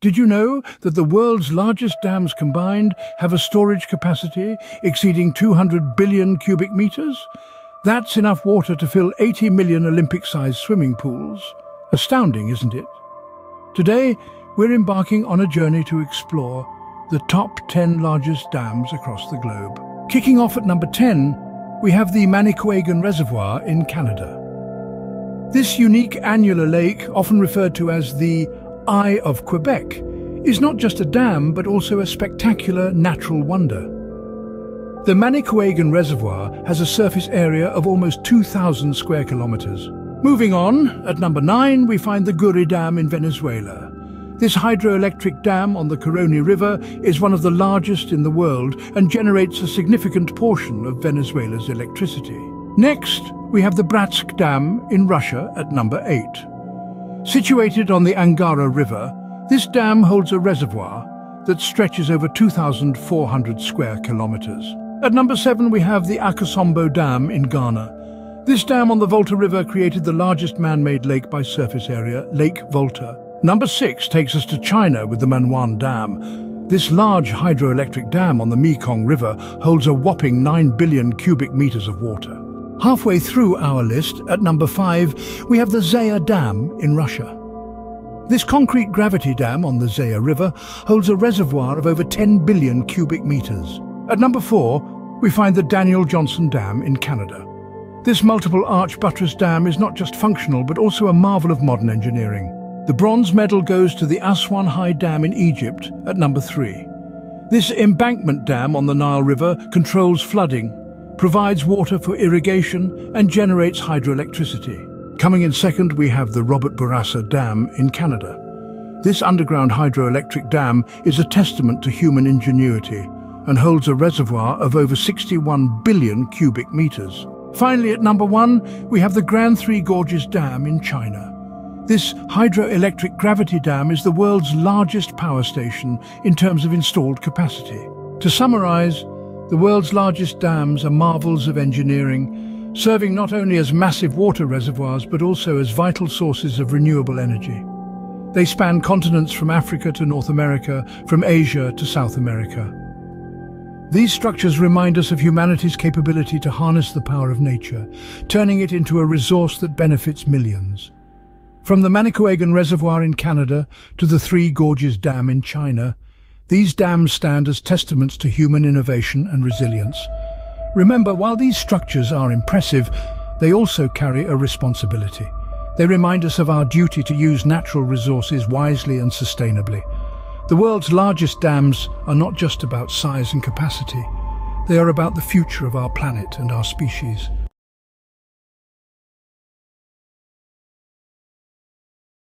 Did you know that the world's largest dams combined have a storage capacity exceeding 200 billion cubic meters? That's enough water to fill 80 million Olympic-sized swimming pools. Astounding, isn't it? Today, we're embarking on a journey to explore the top 10 largest dams across the globe. Kicking off at number 10, we have the Manicouagan Reservoir in Canada. This unique annular lake, often referred to as the Eye of Quebec is not just a dam but also a spectacular natural wonder. The Manicouagan Reservoir has a surface area of almost 2,000 square kilometers. Moving on, at number 9 we find the Guri Dam in Venezuela. This hydroelectric dam on the Caroni River is one of the largest in the world and generates a significant portion of Venezuela's electricity. Next, we have the Bratsk Dam in Russia at number 8. Situated on the Angara River, this dam holds a reservoir that stretches over 2,400 square kilometers. At number 7 we have the Akosombo Dam in Ghana. This dam on the Volta River created the largest man-made lake by surface area, Lake Volta. Number 6 takes us to China with the Manwan Dam. This large hydroelectric dam on the Mekong River holds a whopping 9 billion cubic meters of water. Halfway through our list, at number five, we have the Zeya Dam in Russia. This concrete gravity dam on the Zeya River holds a reservoir of over 10 billion cubic meters. At number four, we find the Daniel Johnson Dam in Canada. This multiple arch buttress dam is not just functional but also a marvel of modern engineering. The bronze medal goes to the Aswan High Dam in Egypt at number three. This embankment dam on the Nile River controls flooding provides water for irrigation and generates hydroelectricity. Coming in second, we have the Robert Bourassa Dam in Canada. This underground hydroelectric dam is a testament to human ingenuity and holds a reservoir of over 61 billion cubic meters. Finally, at number one, we have the Grand Three Gorges Dam in China. This hydroelectric gravity dam is the world's largest power station in terms of installed capacity. To summarize, the world's largest dams are marvels of engineering, serving not only as massive water reservoirs but also as vital sources of renewable energy. They span continents from Africa to North America, from Asia to South America. These structures remind us of humanity's capability to harness the power of nature, turning it into a resource that benefits millions. From the Manicouagan Reservoir in Canada to the Three Gorges Dam in China, these dams stand as testaments to human innovation and resilience. Remember, while these structures are impressive, they also carry a responsibility. They remind us of our duty to use natural resources wisely and sustainably. The world's largest dams are not just about size and capacity. They are about the future of our planet and our species.